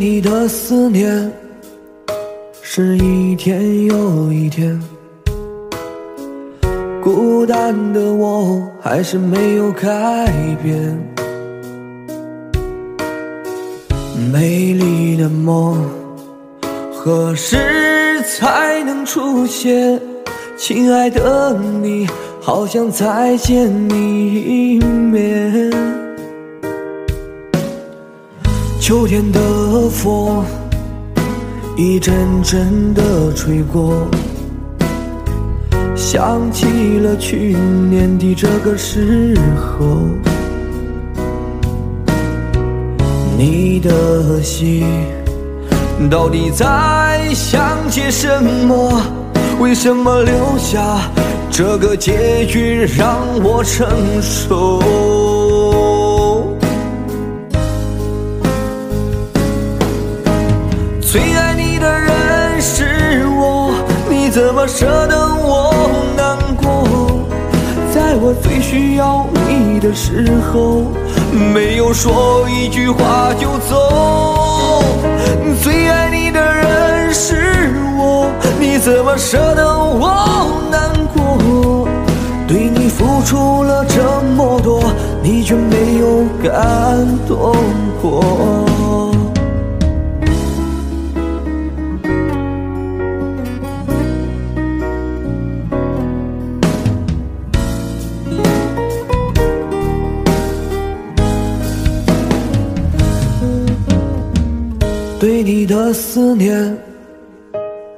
你的思念是一天又一天，孤单的我还是没有改变。美丽的梦何时才能出现？亲爱的你，好想再见你一面。秋天的风一阵阵的吹过，想起了去年的这个时候，你的心到底在想些什么？为什么留下这个结局让我承受？怎么舍得我难过？在我最需要你的时候，没有说一句话就走。最爱你的人是我，你怎么舍得我难过？对你付出了这么多，你却没有感动过。对你的思念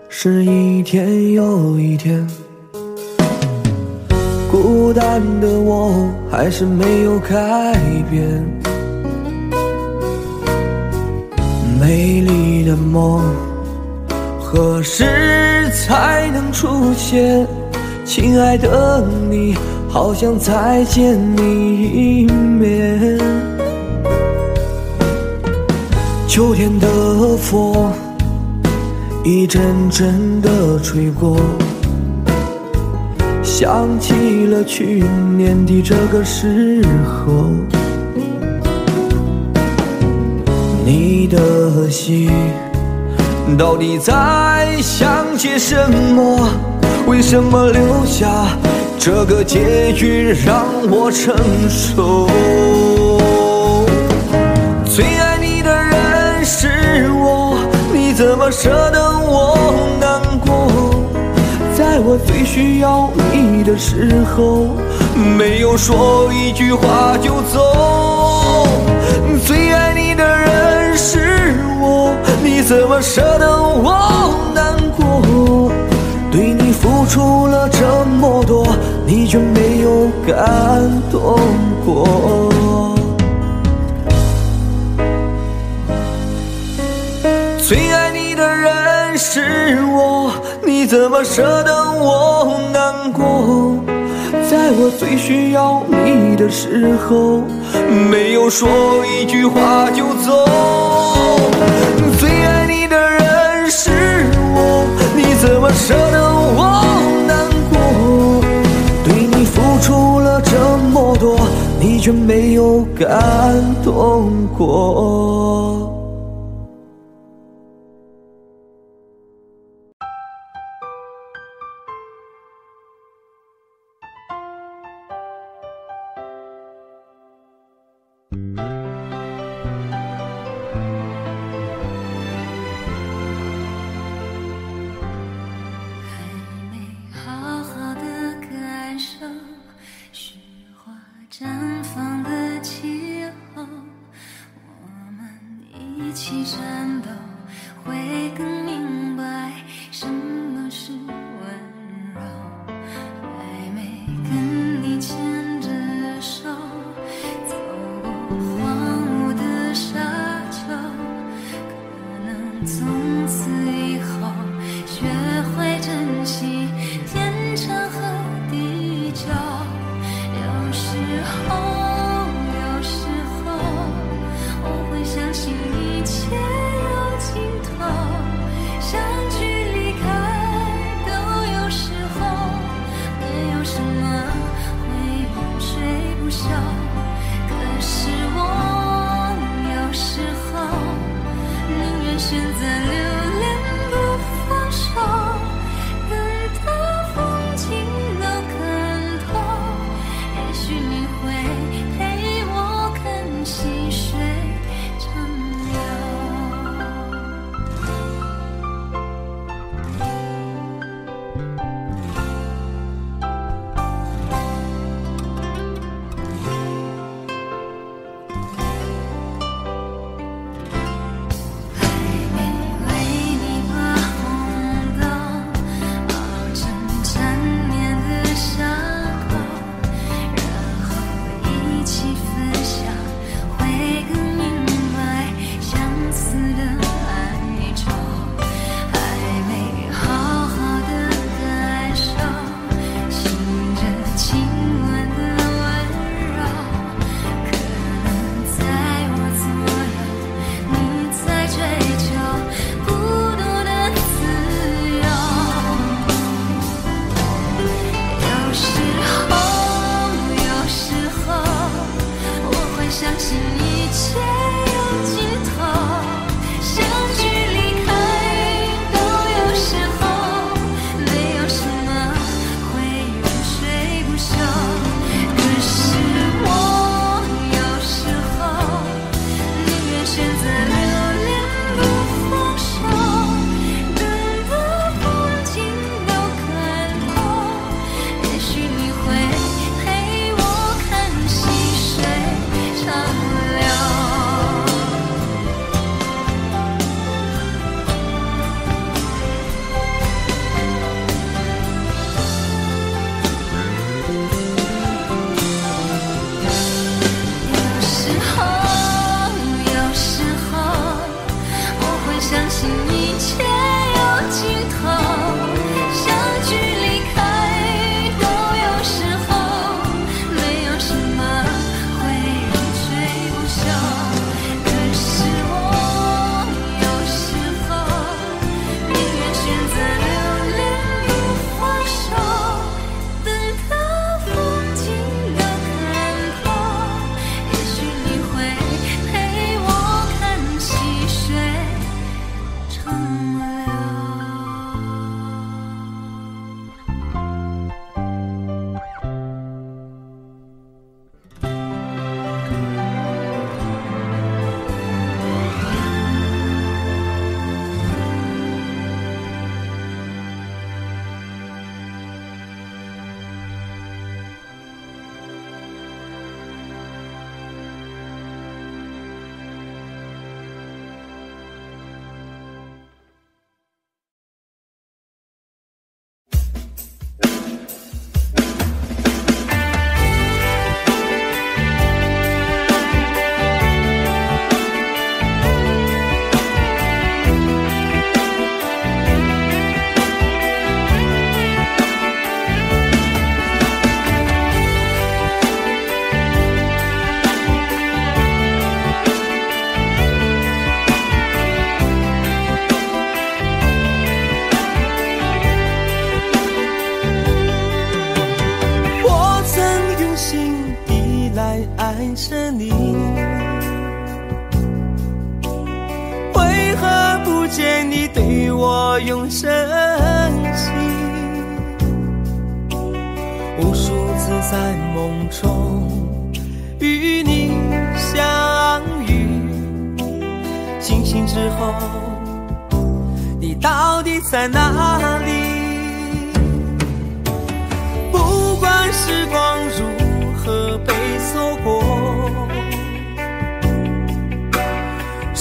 是一天又一天，孤单的我还是没有改变。美丽的梦何时才能出现？亲爱的你，好想再见你一面。秋天的风一阵阵的吹过，想起了去年的这个时候，你的心到底在想些什么？为什么留下这个结局让我承受？最爱，你怎么舍得我难过？在我最需要你的时候，没有说一句话就走。最爱你的人是我，你怎么舍得我难过？对你付出了这么多，你却没有感动过。是我，你怎么舍得我难过？在我最需要你的时候，没有说一句话就走。最爱你的人是我，你怎么舍得我难过？对你付出了这么多，你却没有感动过。梦中与你相遇，清醒之后，你到底在哪里？不管时光如何被错过，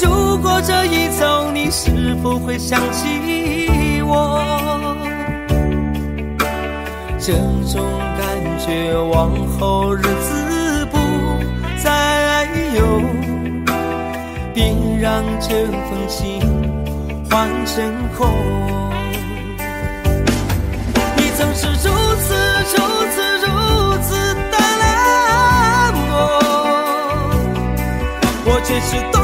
如果这一走，你是否会想起我？这种感觉往后日子不再有，别让这封情换成空。你总是如此如此如此的冷漠，我却是多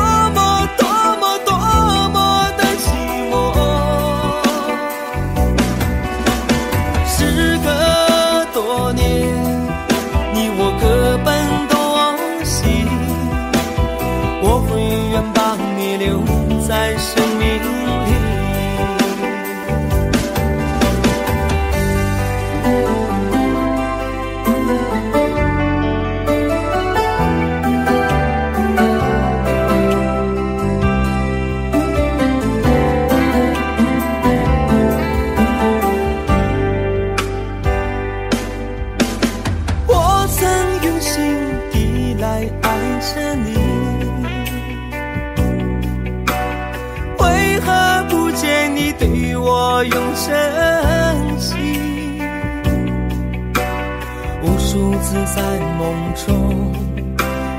在梦中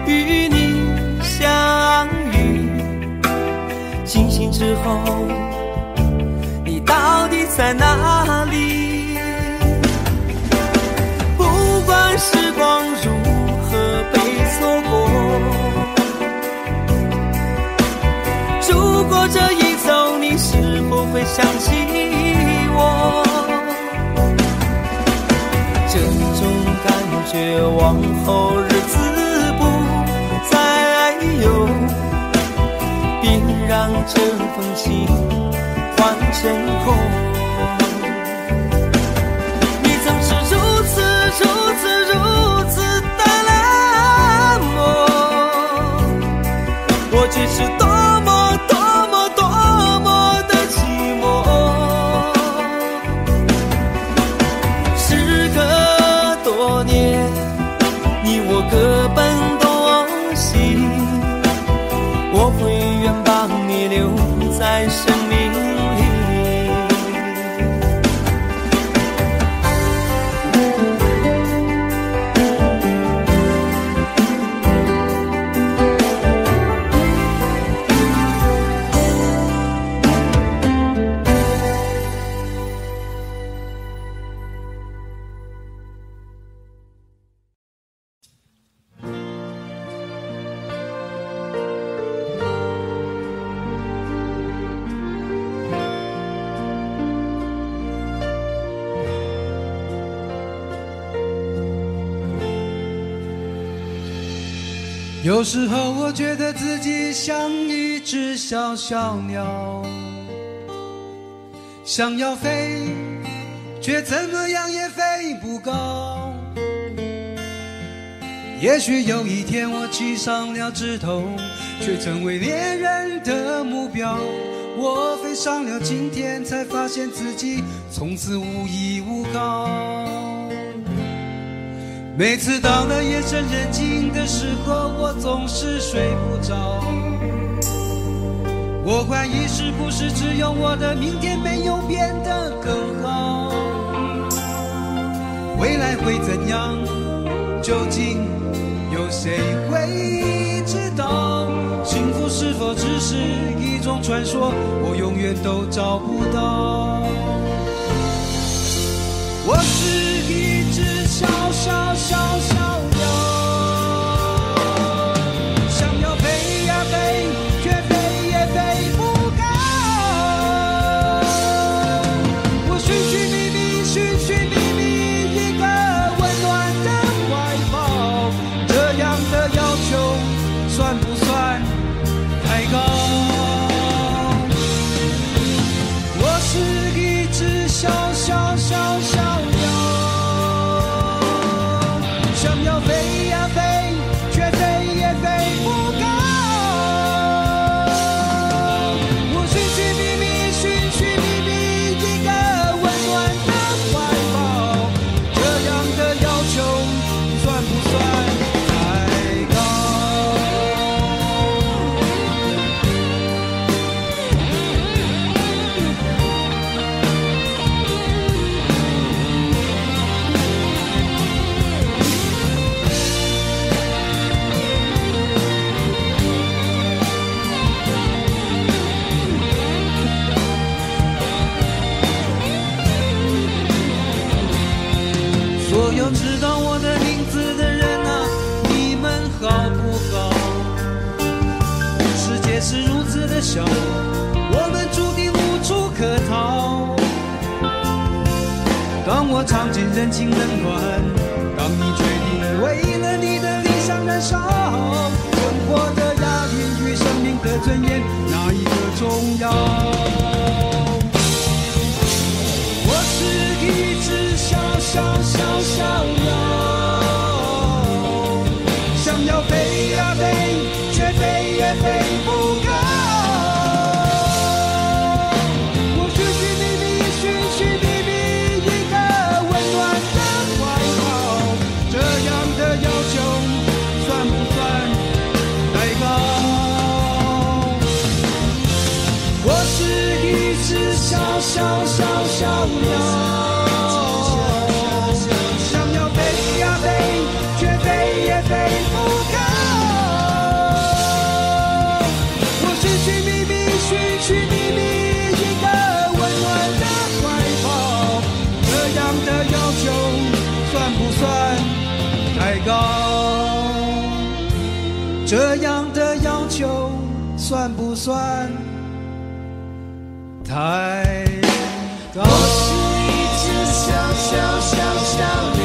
与你相遇，清醒之后，你到底在哪里？不管时光如何被错过，如果这一走，你是否会想起我？绝往后日子不再有，别让这封信换成空。时候我觉得自己像一只小小鸟，想要飞，却怎么样也飞不高。也许有一天我栖上了枝头，却成为猎人的目标。我飞上了青天，才发现自己从此无依无靠。每次到了夜深人静的时候，我总是睡不着。我怀疑是不是只有我的明天没有变得更好？未来会怎样？究竟有谁会知道？幸福是否只是一种传说？我永远都找不到。我是小小算太高？我是一只小小小小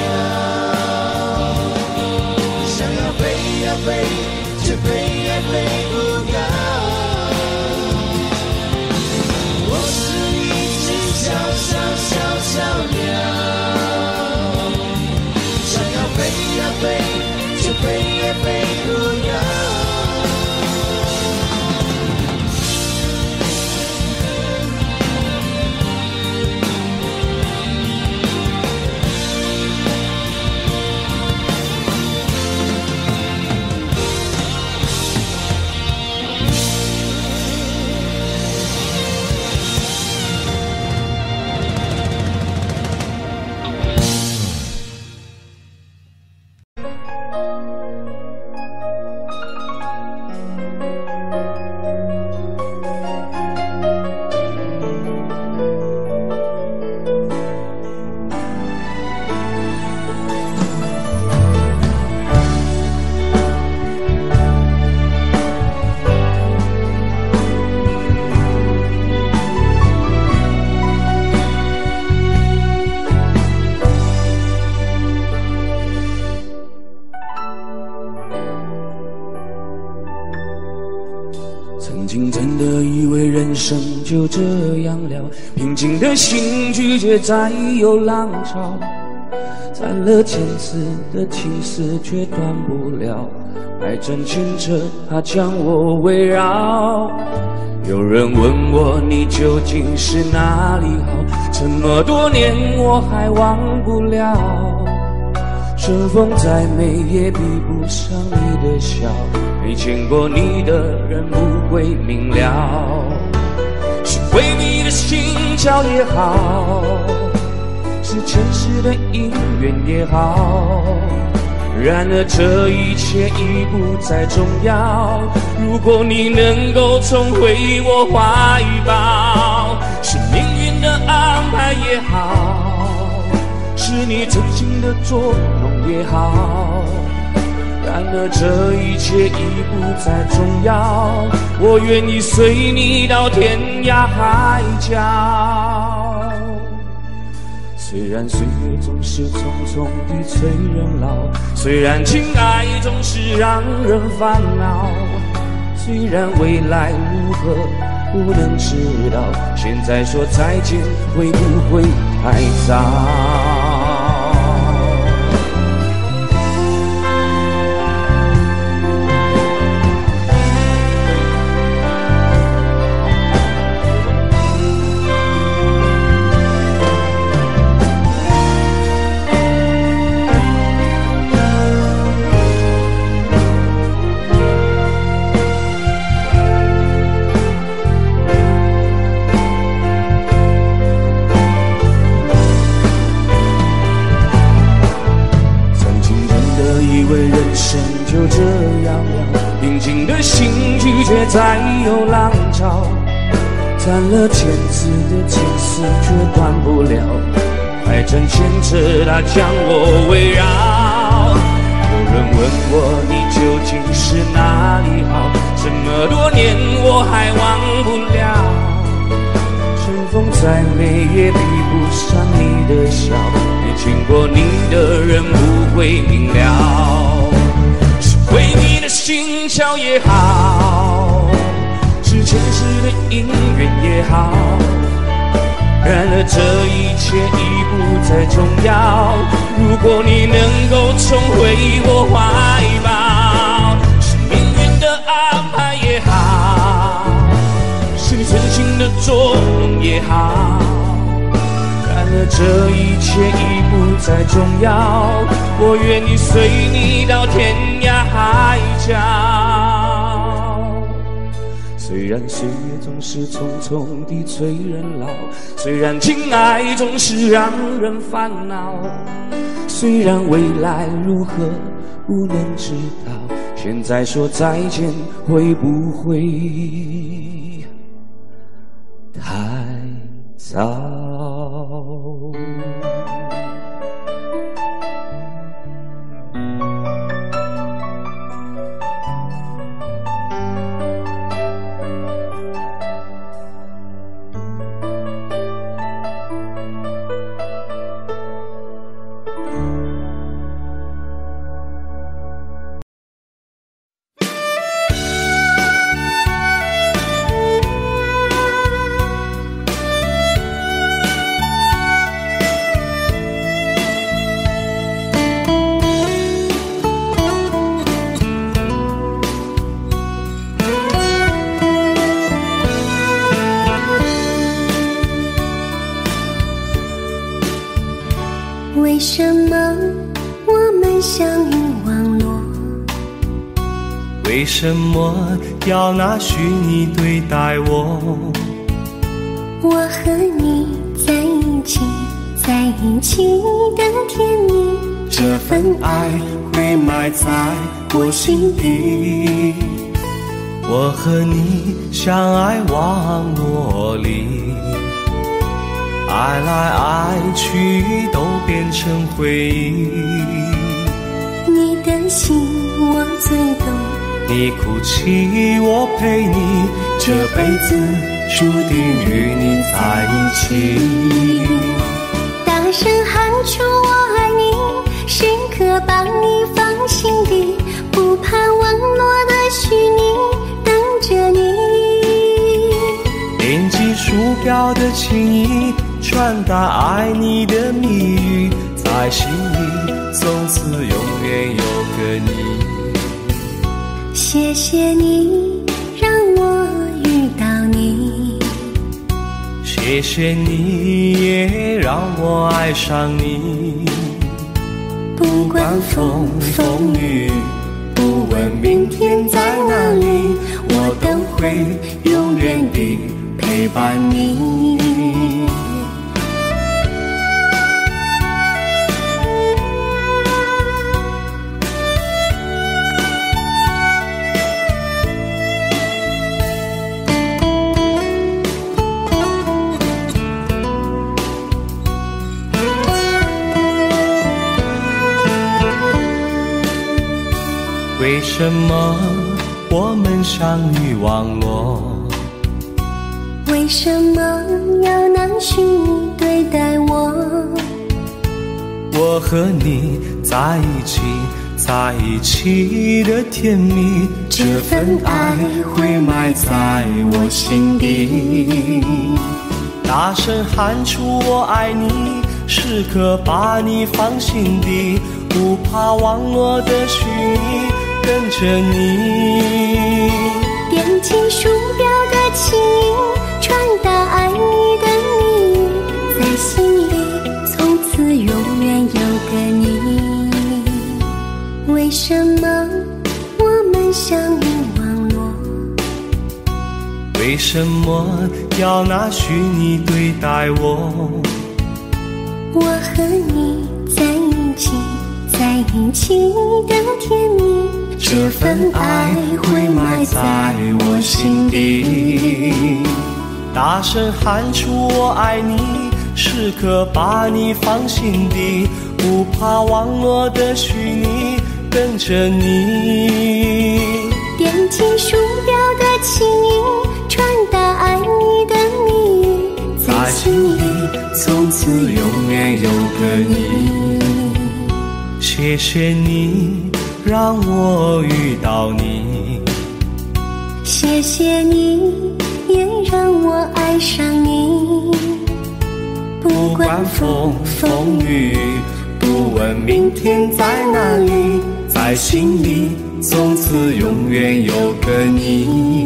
心拒绝再有浪潮，攒了千次的情丝却断不了，爱正牵着它将我围绕。有人问我你究竟是哪里好，这么多年我还忘不了。春风再美也比不上你的笑，没见过你的人不会明了。笑也好，是前世的姻缘也好。然而这一切已不再重要。如果你能够重回我怀抱，是命运的安排也好，是你真心的捉弄也好。然而这一切已不再重要，我愿意随你到天涯海角。虽然岁月总是匆匆地催人老，虽然情爱总是让人烦恼，虽然未来如何不能知道，现在说再见会不会太早？有浪潮，攒了千次的情丝却断不了，爱正牵着它将我围绕。有人问我你究竟是哪里好，这么多年我还忘不了。春风再美也比不上你的笑，没经过你的人不会明了。是为你的心跳也好，前世的姻缘也好。然而这一切已不再重要。如果你能够重回我怀抱，是命运的安排也好，是你存心的捉弄也好。然而这一切已不再重要。我愿意随你到天涯海角。虽然岁月总是匆匆地催人老，虽然情爱总是让人烦恼，虽然未来如何无能知道，现在说再见会不会太早？什么要拿虚拟对待我？我和你在一起，在一起的甜蜜，这份爱会埋在我心底。我和你相爱网络里，爱来爱去都变成回忆。你的心我最懂。你哭泣，我陪你，这辈子注定与你在一起。大声喊出我爱你，时刻把你放心底，不怕网络的虚拟，等着你。点击鼠标的情意，传达爱你的蜜语，在心里从此永远有个你。谢谢你让我遇到你，谢谢你也让我爱上你。不管风风雨，不问明天在哪里，我都会永远地陪伴你。什么我们相遇网络？为什么要拿虚拟对待我？我和你在一起，在一起的甜蜜，这份爱会埋在我心底。大声喊出我爱你，时刻把你放心底，不怕网络的虚拟，跟着你。点击鼠标的情音，传达爱你的蜜语，在心里从此永远有个你。为什么我们相遇网络？为什么要拿虚拟对待我？我和你在一起，在一起的甜蜜，这份爱会埋在我心底。大声喊出我爱你，时刻把你放心底，不怕网络的虚拟，跟着你。点击鼠标的情意，传达爱你的蜜语，在心里从此永远有个你。谢谢你让我遇到你，谢谢你也让我爱上你。不管风风雨雨，不问明天在哪里，在心里从此永远有个你。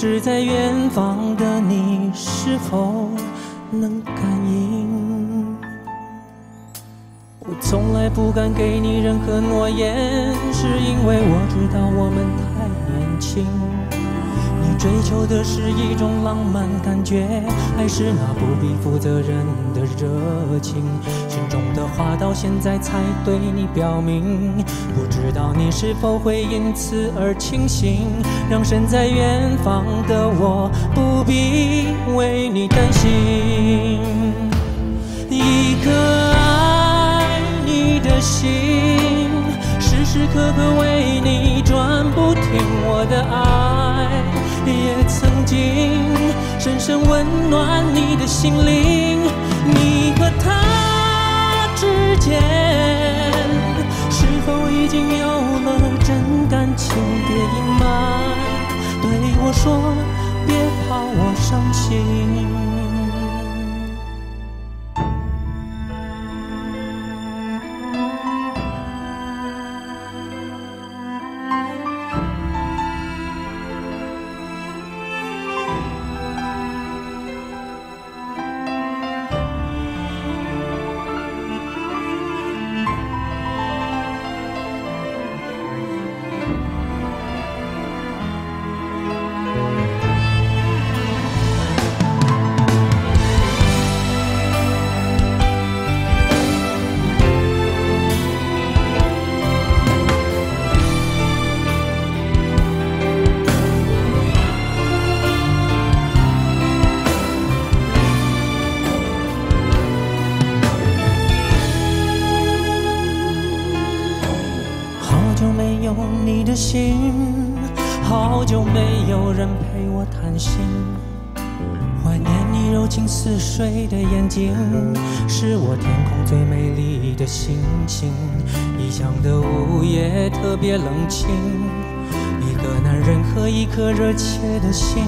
知在远方的你是否能感应。我从来不敢给你任何诺言，是因为我知道我们太年轻。的是一种浪漫感觉，还是那不必负责任的热情？心中的话到现在才对你表明，不知道你是否会因此而清醒，让身在远方的我不必为你担心。一颗爱你的心，时时刻刻为你转不停。我的爱也曾经深深温暖你的心灵。你和他之间，是否已经有了真感情？别隐瞒，对我说，别怕我伤心。睛，是我天空最美丽的星星。异乡的午夜特别冷清，一个男人和一颗热切的心，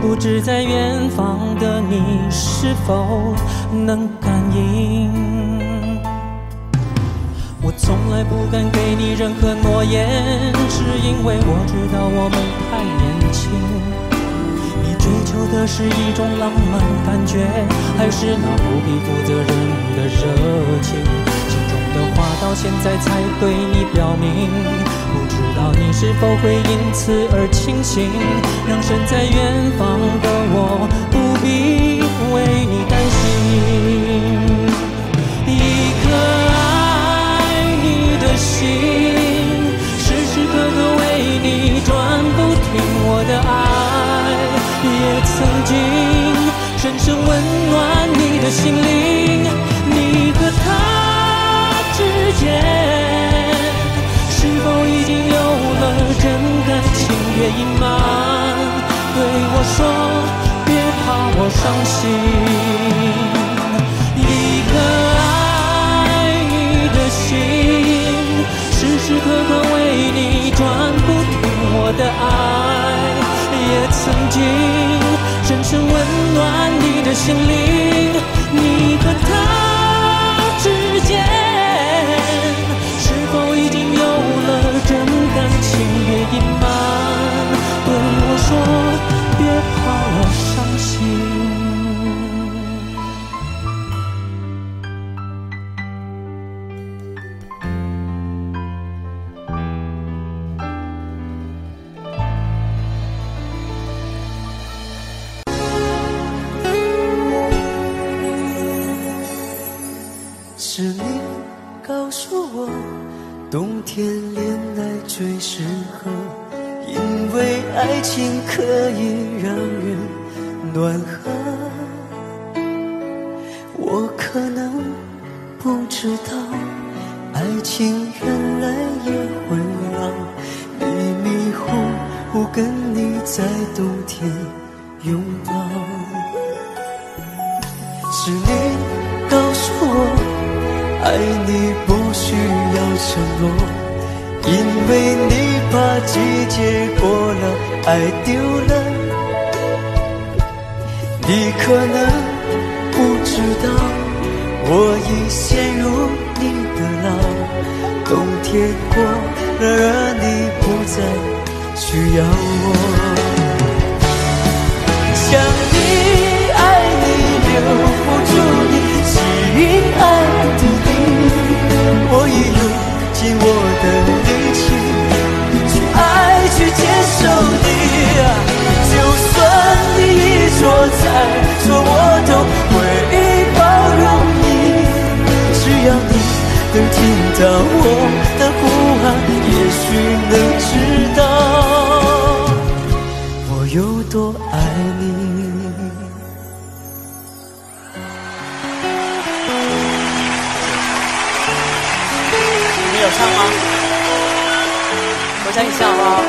不知在远方的你是否能感应。我从来不敢给你任何诺言，是因为我知道我们太年轻。追求的是一种浪漫感觉，还是那不必负责任的热情？心中的话到现在才对你表明，不知道你是否会因此而清醒，让身在远方的我不必为你担心。一颗爱你的心，时时刻刻为你转不停。我的爱也曾经深深温暖你的心灵。你和他之间，是否已经有了真感情？别隐瞒，对我说，别怕我伤心。一颗爱你的心，时时刻刻为你转不停。我的爱曾经深深温暖你的心灵你和他唱吗？我想你笑啊、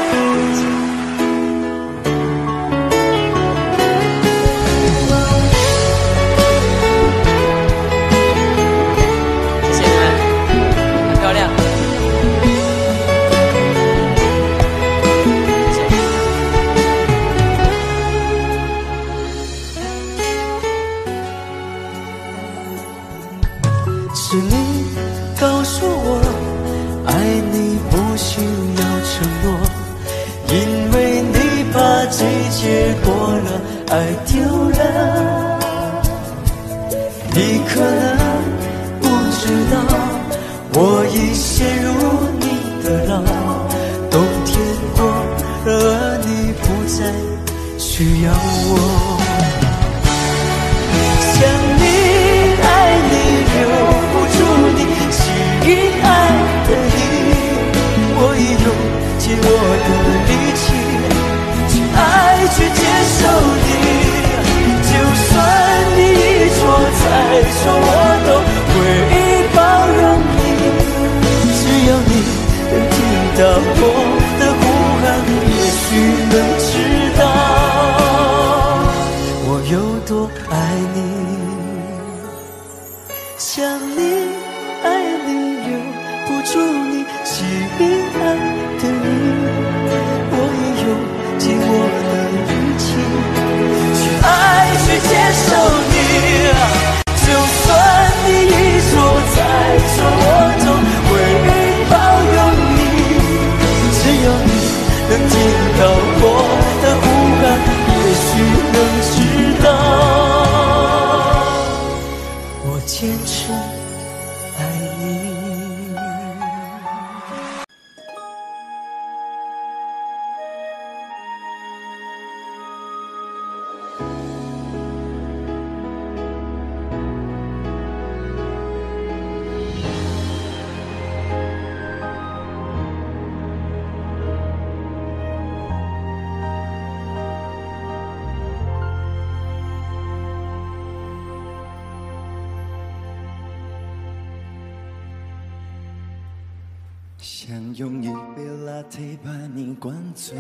想用一杯 latte 把你灌醉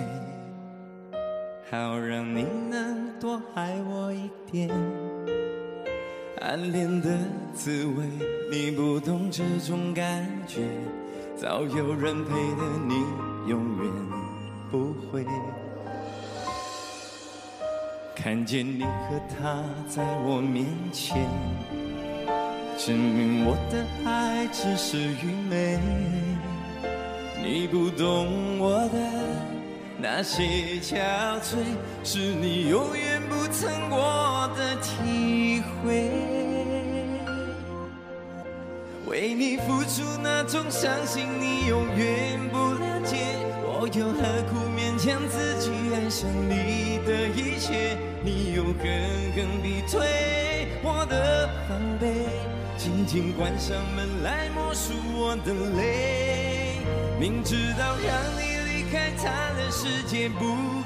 好让你能多爱我一点。暗恋的滋味你不懂这种感觉早有人陪的你永远不会。看见你和他在我面前证明我的爱只是愚昧。你不懂我的那些憔悴，是你永远不曾过的体会。为你付出那种伤心，你永远不了解。我又何苦勉强自己爱上你的一切？你又狠狠逼退我的防备，紧紧关上门来默数我的泪。明知道让你离开他的世界不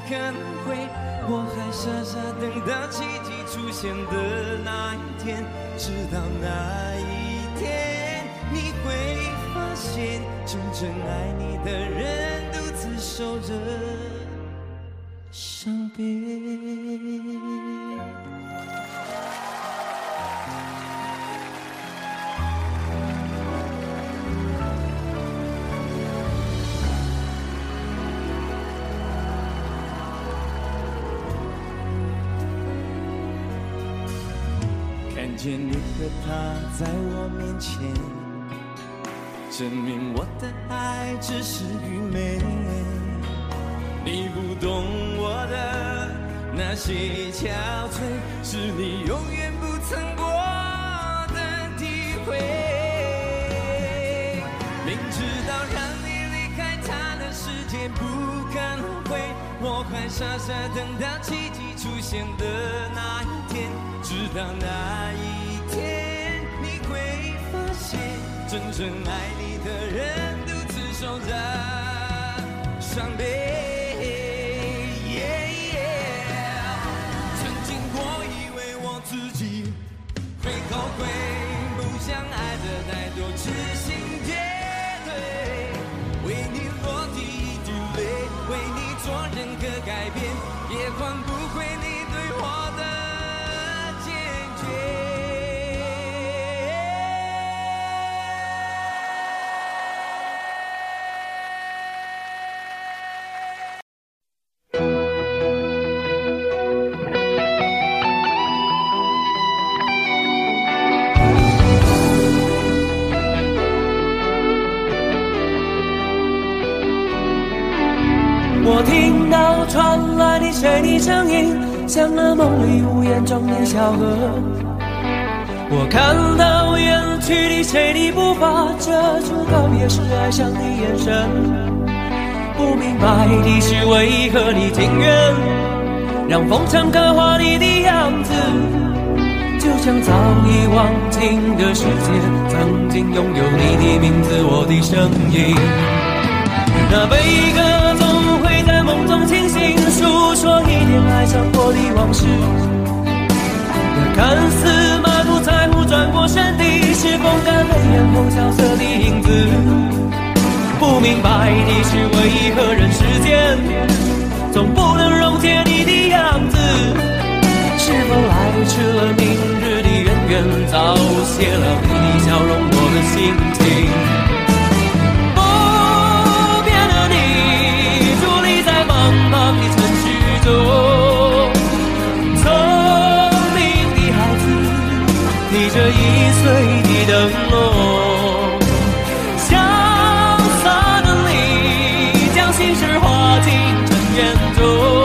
可能会，我还傻傻等到奇迹出现的那一天。直到那一天，你会发现，真正爱你的人独自守着伤悲。见你和他在我面前，证明我的爱只是愚昧。你不懂我的那些憔悴，是你永远不曾过的体会。明知道让快傻傻等到奇迹出现的那一天。直到那一天，你会发现，真正爱你的人独自守着伤悲。曾经我以为我自己会后悔，不想爱的太多，谁的声音，像那梦里呜咽中的小河。我看到远去的谁的步伐，遮住告别时哀伤的眼神。不明白的是为何你情愿让风尘刻画你的样子，就像早已忘情的世界，曾经拥有你的名字，我的声音。那悲歌在梦中清醒，诉说一点爱上过的往事。那看似满不在乎转过身的，是风干泪眼后萧瑟的影子。不明白的是为何人世间总不能溶解你的样子？是否来迟了明日的渊源，早谢了你的笑容，我的心情。的城市中。聪明的孩子，提着易碎的灯笼，潇洒的你，将心事化进尘烟中。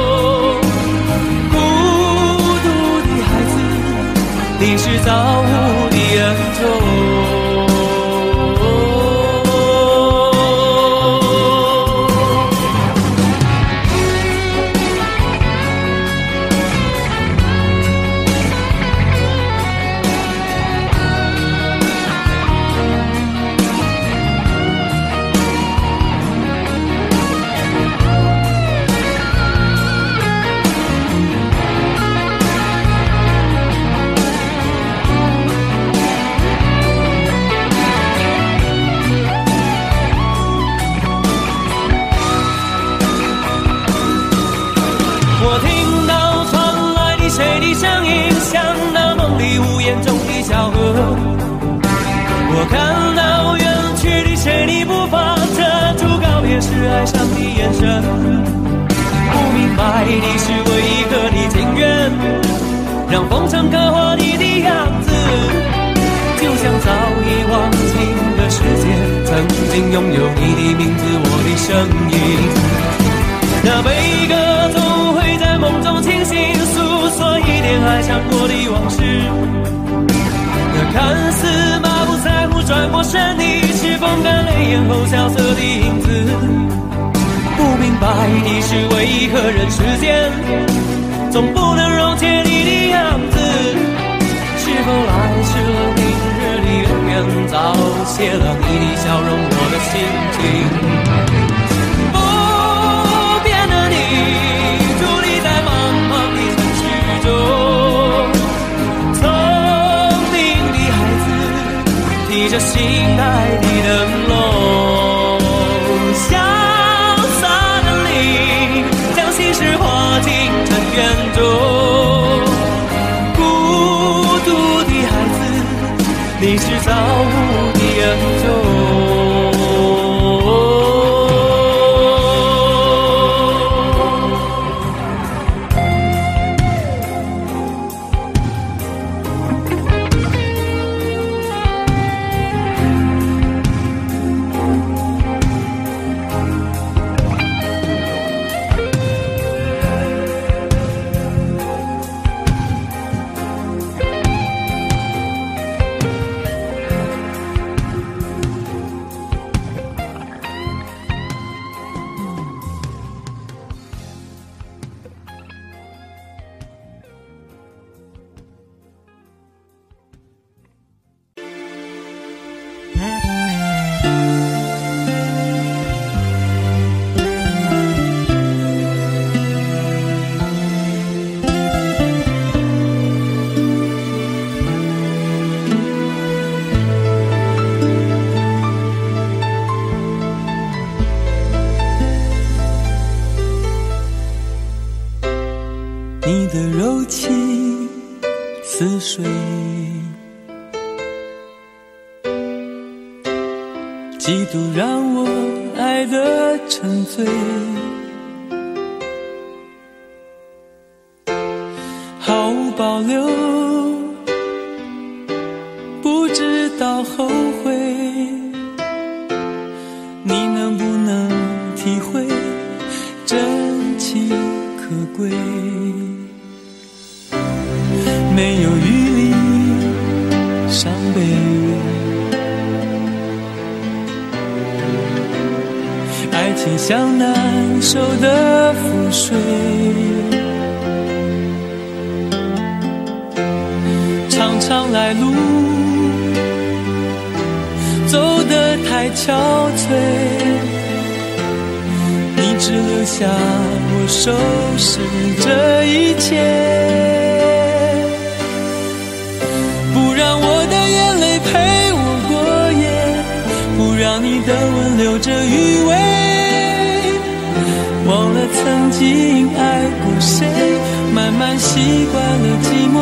谁的步伐，遮住告别时哀伤的眼神。不明白的是，为何你情愿让风尘刻画你的样子？就像早已忘情的世界，曾经拥有你的名字，我的声音。那悲歌总会在梦中清醒，诉说一点爱唱过的往事。那看似满不在乎，转过身的是风干泪眼后萧瑟的影子。不明白的是，为何人世间总不能溶解你的样子？是否来迟了，明日里永远早谢了你的笑容，我的心情。不变的你，伫立在茫茫的尘世中，聪明的孩子，提着心爱的灯笼。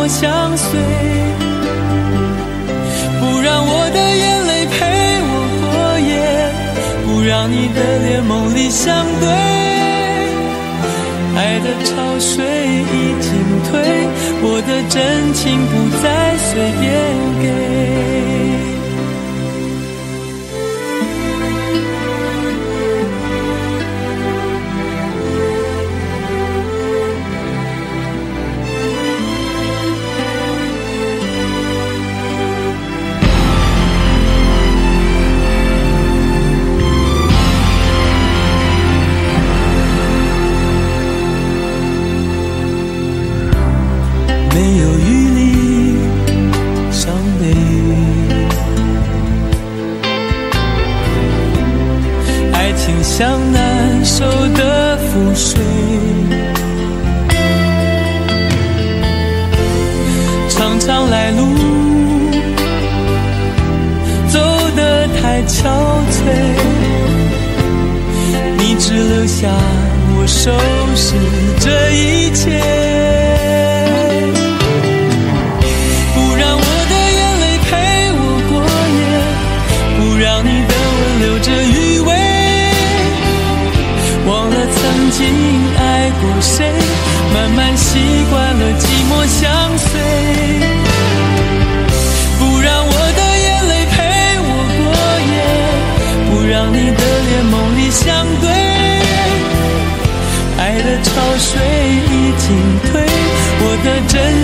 相随。不让我的眼泪陪我过夜，不让你的脸梦里相对。爱的潮水已经退，我的真情不再随便给。只留下我收拾这一切。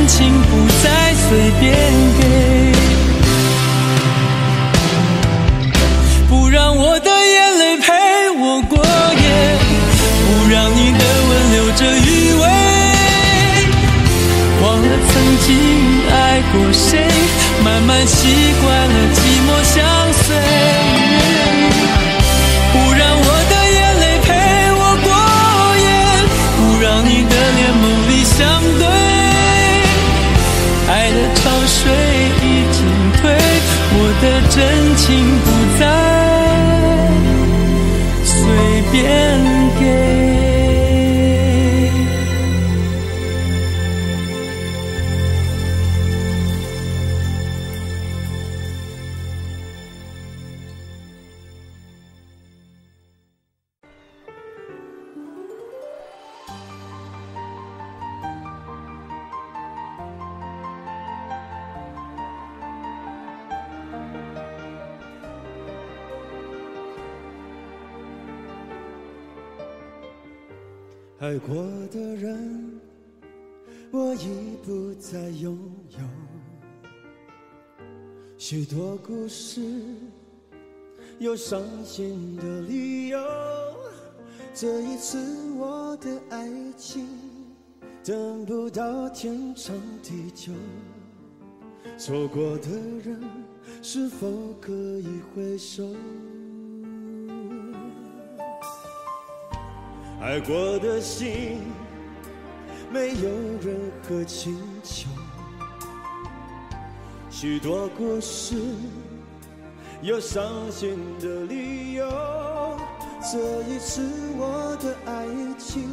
情不再随便给，不让我的眼泪陪我过夜，不让你的吻留着余味，忘了曾经爱过谁，慢慢习惯了寂寞相随。真情再拥有。许多故事，有伤心的理由。这一次，我的爱情等不到天长地久。错过的人，是否可以回首？爱过的心，没有任何请求。许多故事，有伤心的理由。这一次，我的爱情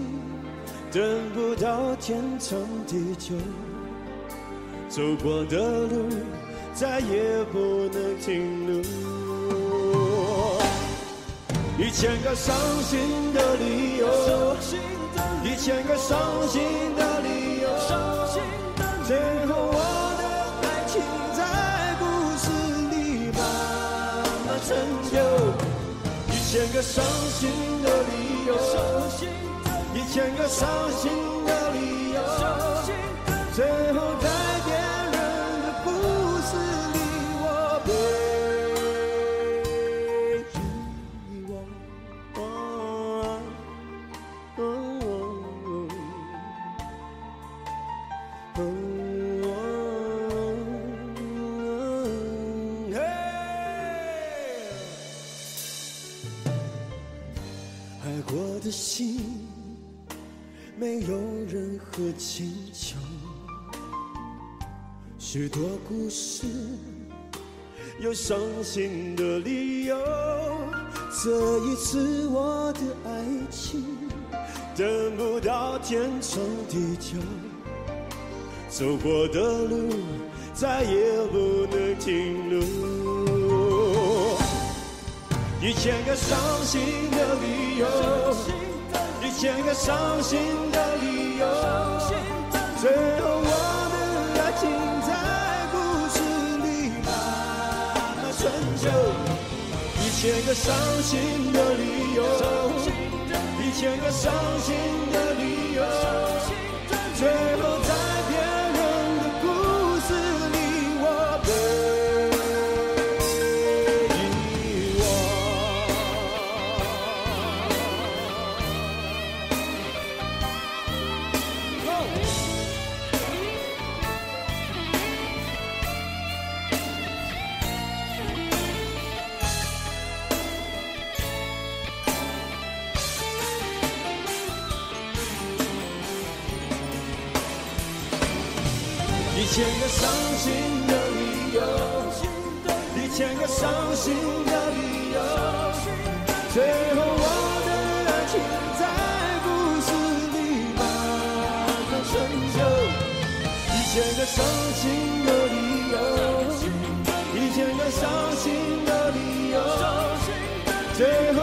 等不到天长地久。走过的路，再也不能停留。一千个伤心的理由，一千个伤心的理由，最后我的爱情在故事里慢慢陈旧。一千个伤心的理由，一千个伤心的理由，最后我的心，没有任何请求。许多故事，有伤心的理由。这一次，我的爱情等不到天长地久。走过的路，再也不能停留。一千个伤心的理由，一千个伤心的理由，最后我的爱情在故事里慢慢成就。一千个伤心的理由，一千个伤心的理由，最后伤心的理由，最后我的爱情在故事里慢慢陈旧。一千个伤心的理由，一千个伤心的理由，最后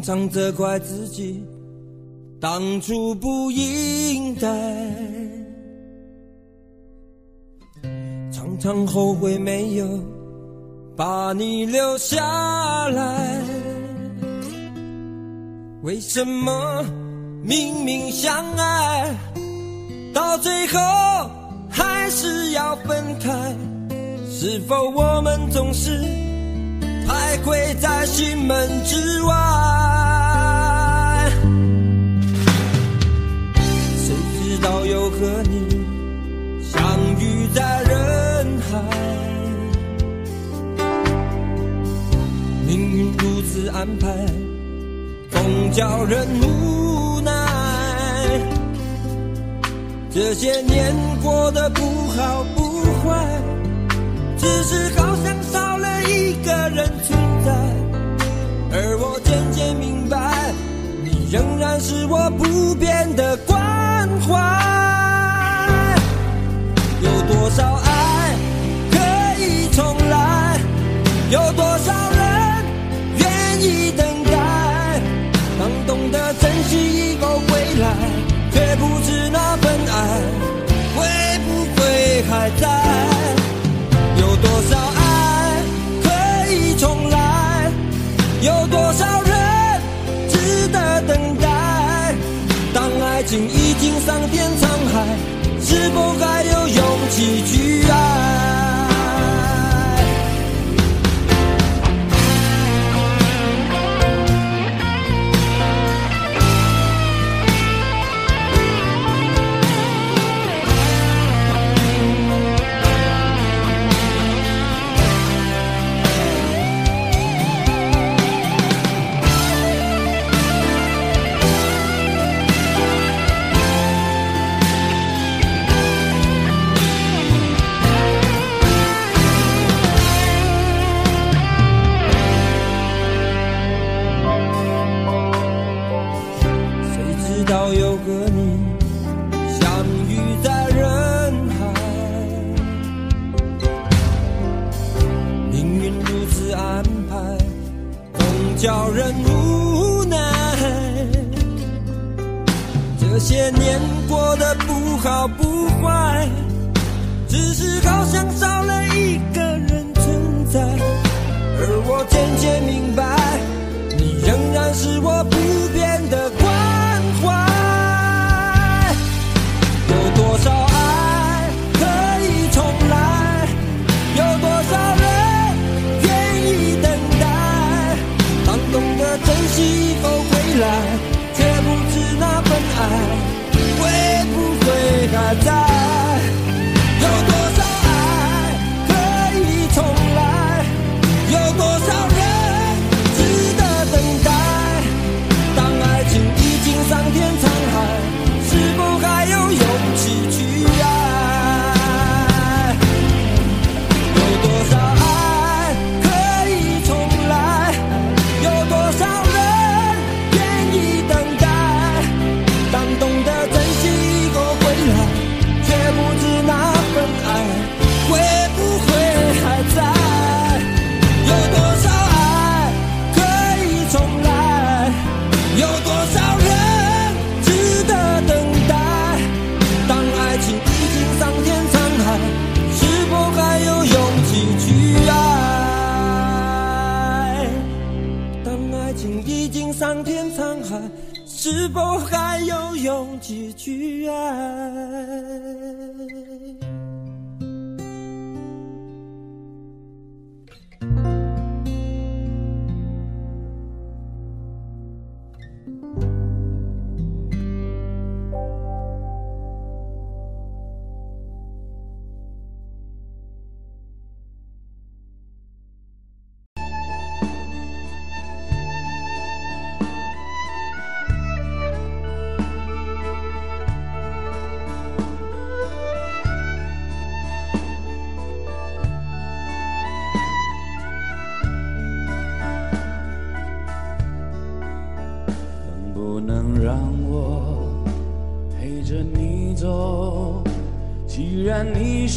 常常责怪自己当初不应该，常常后悔没有把你留下来。为什么明明相爱，到最后还是要分开？是否我们总是徘徊在心门之外？道又和你相遇在人海，命运如此安排，总叫人无奈。这些年过得不好不坏。只是好像少了一个人存在，而我渐渐明白，你仍然是我不变的怀。有多少爱可以重来？有多少人愿意等待？当懂得珍惜以后回来，却不知那份爱会不会还在？是否还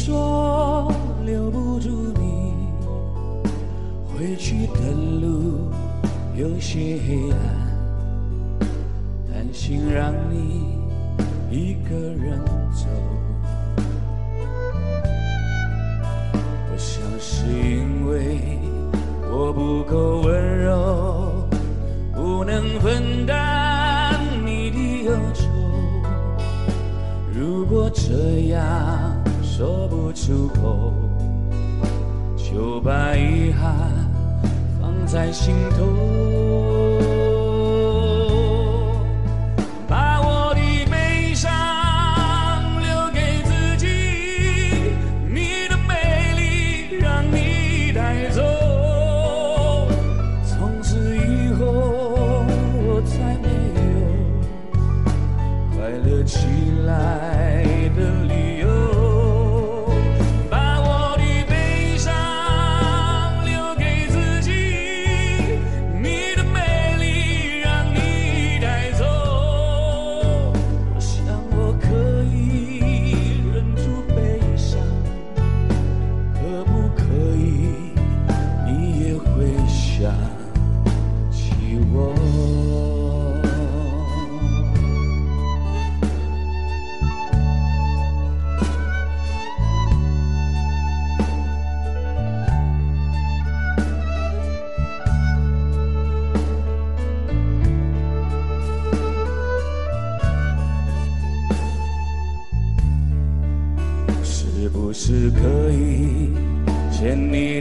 说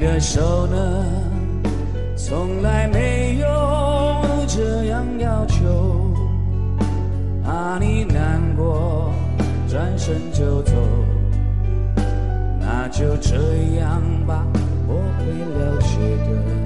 的手呢？从来没有这样要求，怕你难过，转身就走，那就这样吧，我会了解的。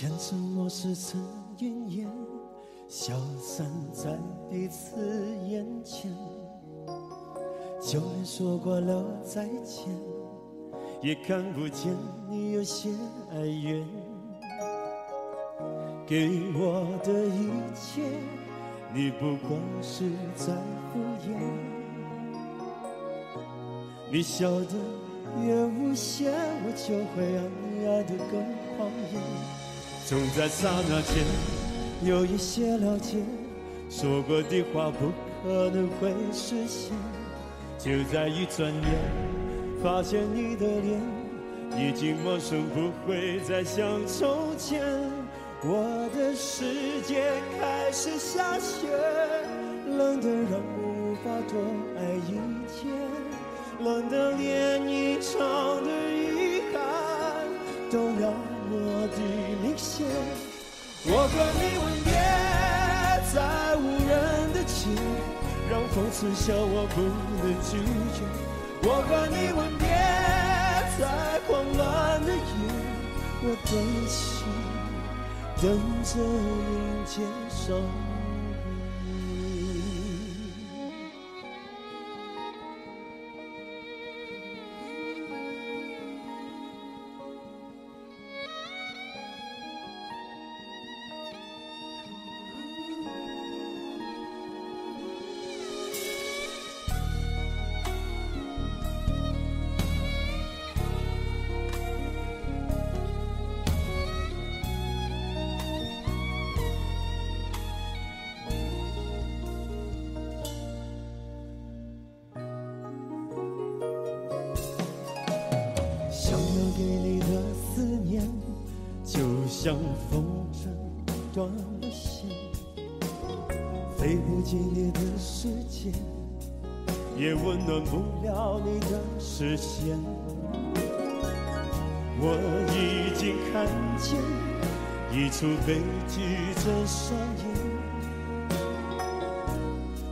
前尘往事曾云烟消散在彼此眼前就连说过了再见也看不见你有些哀怨给我的一切你不过是在敷衍你笑得越无邪我就会爱你爱得更狂野。总在刹那间有一些了解，说过的话不可能会实现。就在一转眼，发现你的脸已经陌生，不会再像从前。我的世界开始下雪，冷得让我无法多爱一天，冷得连一场的都那么的明显。我和你吻别在无人的街，让风痴笑我不能拒绝。我和你吻别在狂乱的夜，我的心等着迎接伤像风筝断了线，飞不进你的世界，也温暖不了你的视线。我已经看见一出悲剧正上演。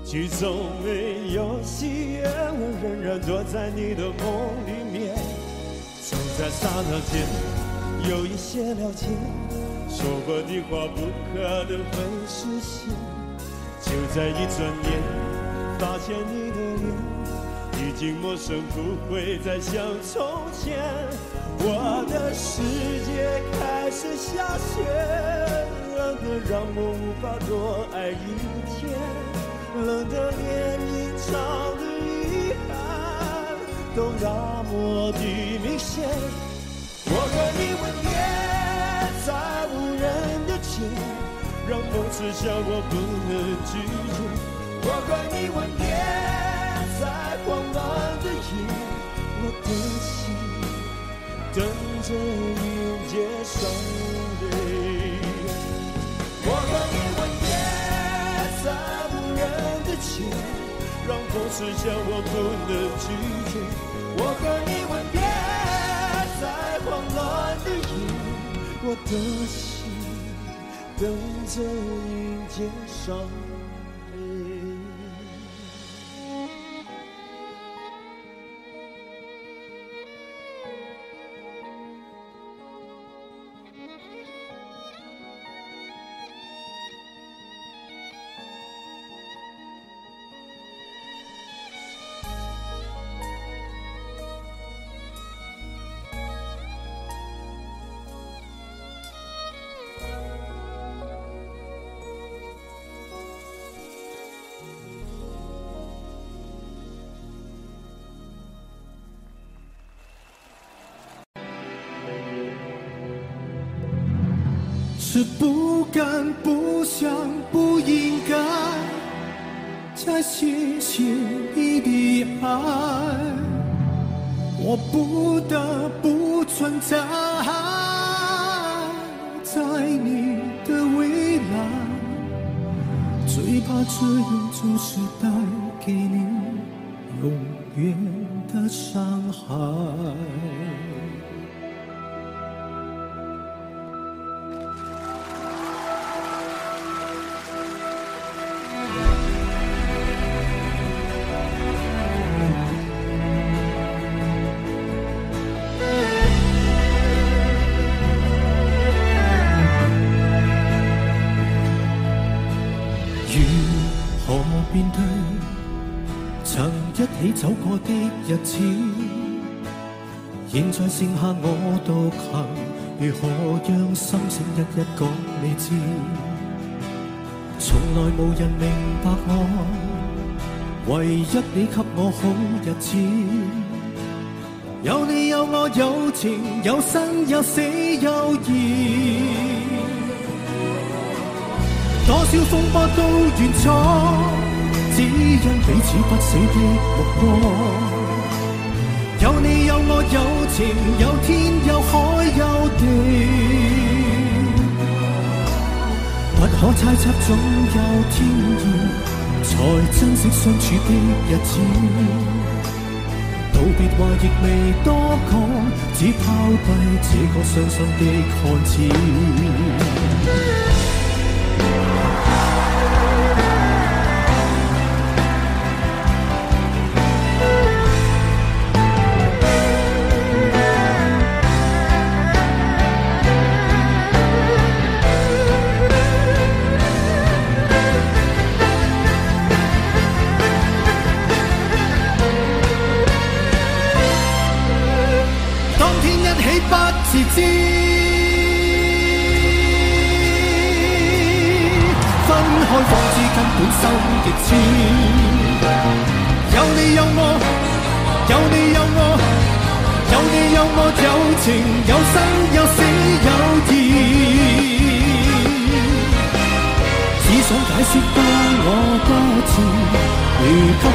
剧中没有喜悦，我仍然躲在你的梦里面。总在刹那间有一些了解，说过的话不可能会实现。就在一转眼，发现你的脸已经陌生，不会再像从前。我的世界开始下雪，冷得让我无法多爱一天。冷得连隐藏的遗憾都那么的明显。我和你吻别在，让风痴笑我不能拒绝。我和你吻别在狂乱的夜，我的心等着迎接伤悲。我和你吻别在无人的街，让风痴笑我不能拒绝。我和你吻别在狂乱的夜，我的心等着迎接伤是不敢、不想、不应该再谢谢你的爱，我不得不存在在你的未来，最怕这样就是带剩下我独行，如何讓心声一一講你知？從來無人明白我，唯一你給我好日子。有你有我有情有生有死有義。多少風波都愿闯，只因彼此不死的目光。有情有天有海有地，不可猜測總有天意，才珍惜相處的日子。道別話亦未多講，只拋低這個傷心的漢子。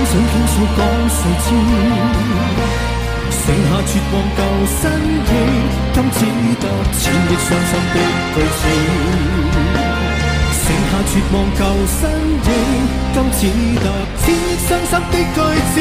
想傾訴講誰知？剩下絕望旧身影，今只得千億傷心的句子。剩下絕望旧身影，今只得千億傷心的句子。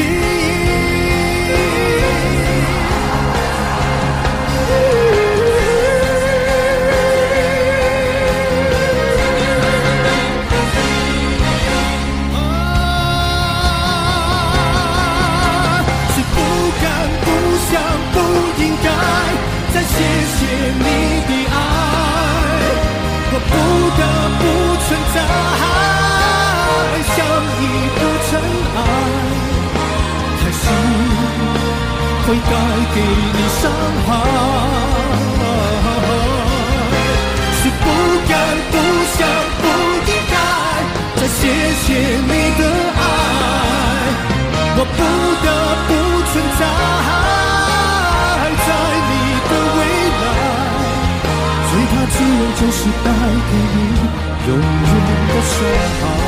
再谢谢你的爱，我不得不存在，像一个尘埃，还是会带给你伤害。是不敢、不想、不应该再谢谢你的爱。我不得不存在就是带给你永远的伤害。